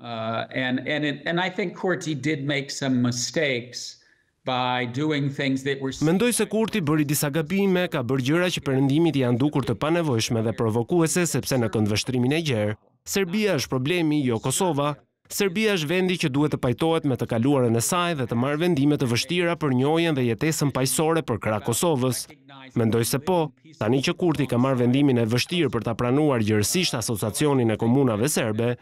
Uh, and and it, and I think Kurti did make some mistakes by doing things that were Mendoj se Kurti bëri disa gabime, ka bërë gjëra që perëndimit janë dukur të panevojshme dhe provokuese sepse në këndvështrimin e gjerë, Serbia është problemi, jo Kosova. Serbia është vendi që duhet të pajtohet me të kaluarën e saj dhe të marrë vendime të vështira për njohjen dhe jetesën paqësore përkrah Kosovës. Mendoj se po, tani që Kurti ka marrë vendimin e vështirë për ta pranuar gjerësisht Asociacionin e Komunave Serbe,